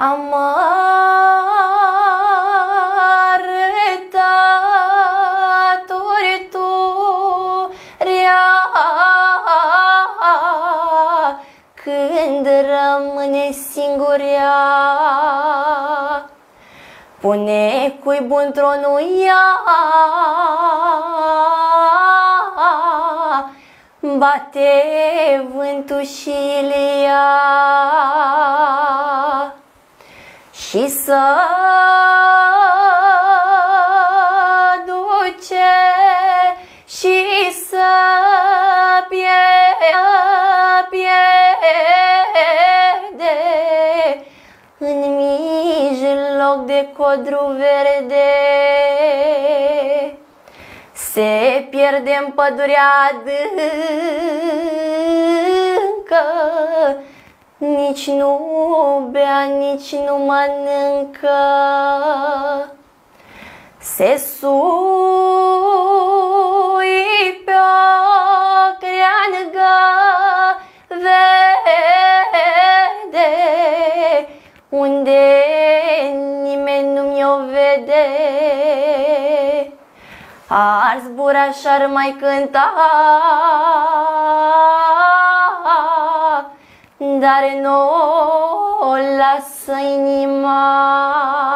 am arătat oritoria când rămâne singurea. Pune cuibul într-o ea, bate vântul și le ia și să duce și să pierde, pierde în mijloc de codru verde. Se pierde în pădurea adâncă, nici nu bea, nici nu mănâncă. Se sui pe o creangă verde, unde nimeni nu mi-o vede. Ar zbura și-ar mai cânta 誰のラスにま